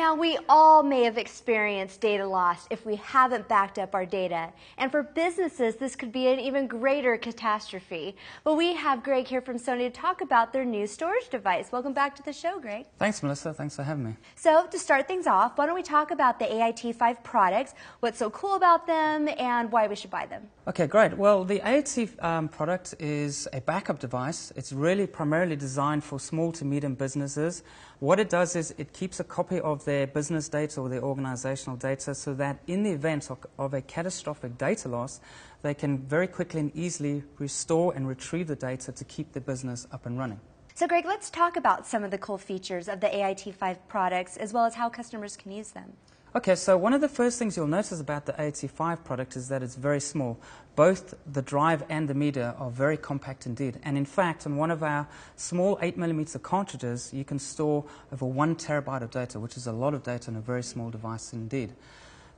Now, we all may have experienced data loss if we haven't backed up our data. And for businesses, this could be an even greater catastrophe. But we have Greg here from Sony to talk about their new storage device. Welcome back to the show, Greg. Thanks, Melissa. Thanks for having me. So, to start things off, why don't we talk about the AIT5 products, what's so cool about them, and why we should buy them? Okay, great. Well, the AIT um, product is a backup device. It's really primarily designed for small to medium businesses. What it does is it keeps a copy of their business data or their organizational data so that in the event of, a catastrophic data loss, they can very quickly and easily restore and retrieve the data to keep the business up and running. So, Greg, let's talk about some of the cool features of the AIT5 products as well as how customers can use them. Okay, so one of the first things you'll notice about the AIT5 product is that it's very small. Both the drive and the media are very compact indeed. And in fact, on one of our small 8mm cartridges, you can store over one terabyte of data, which is a lot of data on a very small device indeed.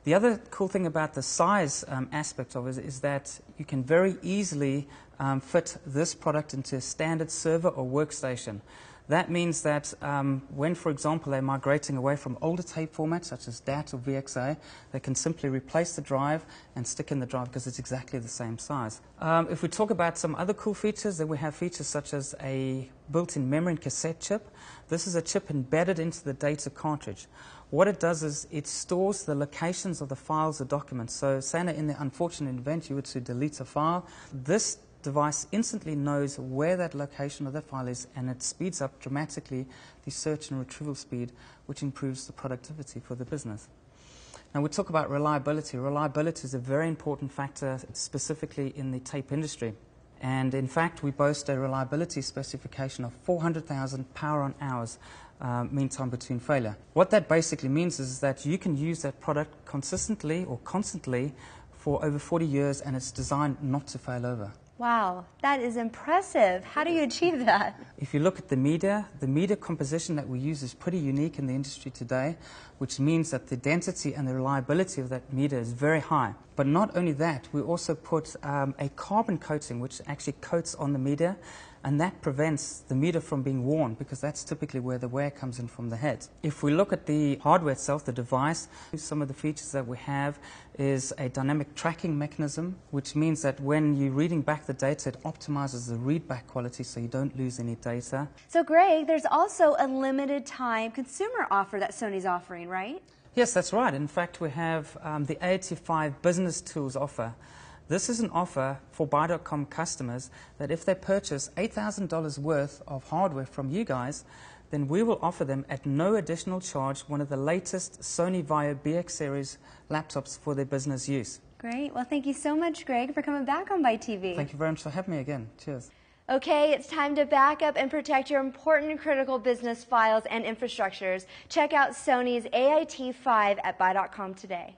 The other cool thing about the size um, aspect of it is that you can very easily um, fit this product into a standard server or workstation. That means that um, when, for example, they're migrating away from older tape formats such as DAT or VXA, they can simply replace the drive and stick in the drive because it's exactly the same size. Um, if we talk about some other cool features, then we have features such as a built-in memory in cassette chip. This is a chip embedded into the data cartridge. What it does is it stores the locations of the files or documents. So, say in the unfortunate event you were to delete a file, this device instantly knows where that location of that file is and it speeds up dramatically the search and retrieval speed, which improves the productivity for the business. Now, we talk about reliability. Reliability is a very important factor, specifically in the tape industry. And in fact, we boast a reliability specification of 400,000 power on hours uh, mean time between failure. What that basically means is that you can use that product consistently or constantly for over 40 years and it's designed not to fail over. Wow, that is impressive. How do you achieve that? If you look at the media, the media composition that we use is pretty unique in the industry today, which means that the density and the reliability of that media is very high. But not only that, we also put um, a carbon coating which actually coats on the media and that prevents the media from being worn because that's typically where the wear comes in from the head. If we look at the hardware itself, the device, some of the features that we have is a dynamic tracking mechanism, which means that when you're reading back the data, it optimizes the readback quality so you don't lose any data. So, Greg, there's also a limited time consumer offer that Sony's offering, right? Yes, that's right. In fact, we have um, the AIT5 Business Tools offer. This is an offer for Buy.com customers that if they purchase $8,000 worth of hardware from you guys, then we will offer them at no additional charge one of the latest Sony Vaio BX series laptops for their business use. Great. Well, thank you so much, Greg, for coming back on BuyTV. Thank you very much for having me again. Cheers. Okay, it's time to back up and protect your important critical business files and infrastructures. Check out Sony's AIT5 at Buy.com today.